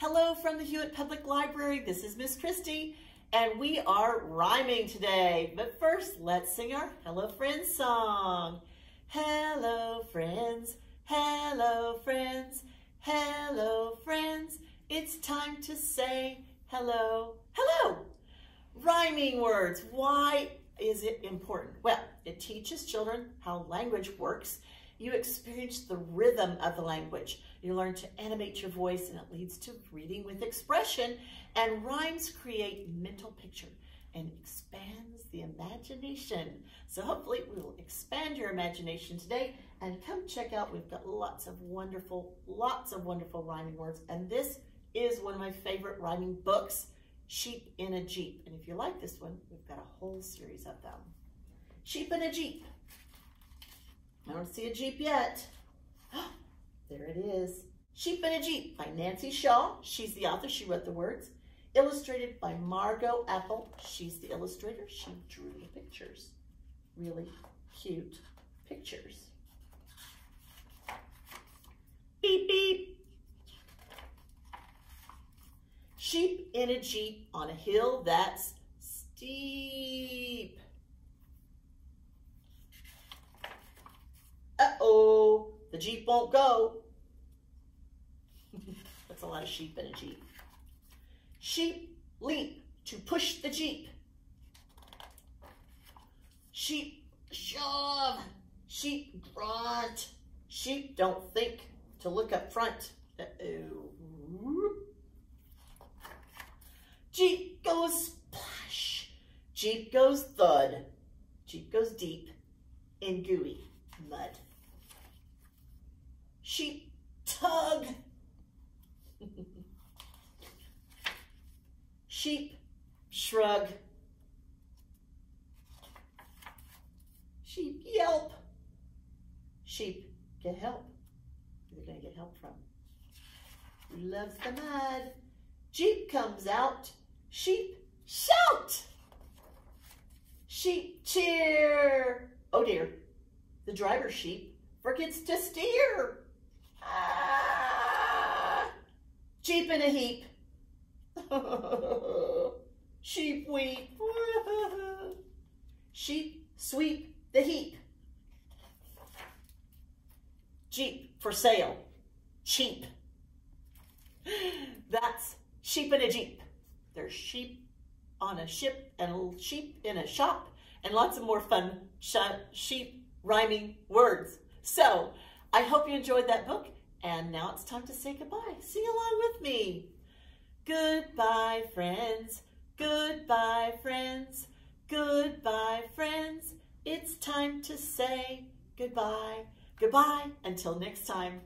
Hello from the Hewitt Public Library. This is Miss Christy, and we are rhyming today. But first, let's sing our Hello Friends song. Hello, friends. Hello, friends. Hello, friends. It's time to say hello. Hello. Rhyming words. Why is it important? Well, it teaches children how language works. You experience the rhythm of the language. You learn to animate your voice and it leads to reading with expression. And rhymes create mental picture and expands the imagination. So hopefully we will expand your imagination today and come check out, we've got lots of wonderful, lots of wonderful rhyming words. And this is one of my favorite rhyming books, Sheep in a Jeep. And if you like this one, we've got a whole series of them. Sheep in a Jeep. I don't see a Jeep yet. there it is. Sheep in a Jeep by Nancy Shaw. She's the author. She wrote the words. Illustrated by Margot Apple. She's the illustrator. She drew the pictures. Really cute pictures. Beep, beep. Sheep in a Jeep on a hill that's steep. The Jeep won't go. That's a lot of sheep in a Jeep. Sheep leap to push the Jeep. Sheep shove. Sheep grunt. Sheep don't think to look up front. Jeep goes splash. Jeep goes thud. Jeep goes deep in gooey mud. Sheep tug. Sheep shrug. Sheep yelp. Sheep get help. They're going to get help from. Who loves the mud? Jeep comes out. Sheep shout. Sheep cheer. Oh dear, the driver sheep forgets to steer. Ah, Jeep in a heap. sheep weep. sheep sweep the heap. Jeep for sale. Cheap. That's sheep in a Jeep. There's sheep on a ship and sheep in a shop and lots of more fun sheep rhyming words. So I hope you enjoyed that book and now it's time to say goodbye. Sing along with me. Goodbye, friends. Goodbye, friends. Goodbye, friends. It's time to say goodbye. Goodbye until next time.